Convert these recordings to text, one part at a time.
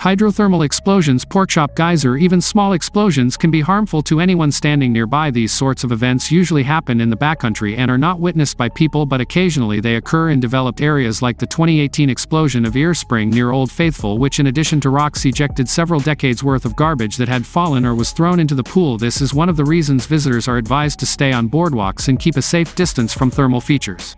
Hydrothermal explosions Porkchop geyser even small explosions can be harmful to anyone standing nearby these sorts of events usually happen in the backcountry and are not witnessed by people but occasionally they occur in developed areas like the 2018 explosion of Ear Spring near Old Faithful which in addition to rocks ejected several decades worth of garbage that had fallen or was thrown into the pool this is one of the reasons visitors are advised to stay on boardwalks and keep a safe distance from thermal features.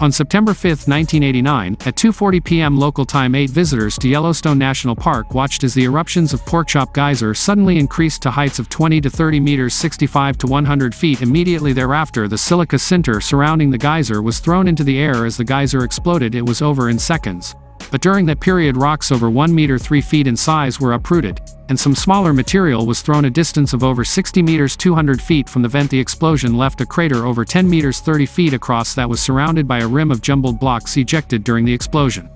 On September 5, 1989, at 2.40 p.m. local time 8 visitors to Yellowstone National Park watched as the eruptions of Porkchop Geyser suddenly increased to heights of 20 to 30 meters 65 to 100 feet. Immediately thereafter the silica sinter surrounding the geyser was thrown into the air as the geyser exploded. It was over in seconds. But during that period rocks over 1 meter 3 feet in size were uprooted, and some smaller material was thrown a distance of over 60 meters 200 feet from the vent the explosion left a crater over 10 meters 30 feet across that was surrounded by a rim of jumbled blocks ejected during the explosion.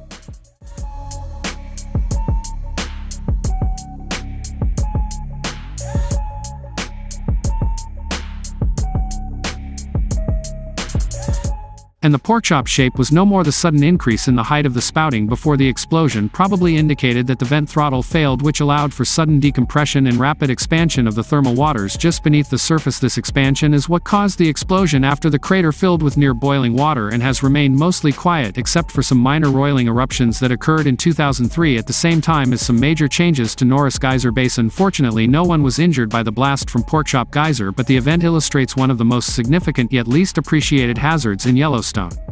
And the porkchop shape was no more the sudden increase in the height of the spouting before the explosion probably indicated that the vent throttle failed which allowed for sudden decompression and rapid expansion of the thermal waters just beneath the surface this expansion is what caused the explosion after the crater filled with near boiling water and has remained mostly quiet except for some minor roiling eruptions that occurred in 2003 at the same time as some major changes to Norris Geyser Basin fortunately no one was injured by the blast from Porkchop Geyser but the event illustrates one of the most significant yet least appreciated hazards in Yellowstone stop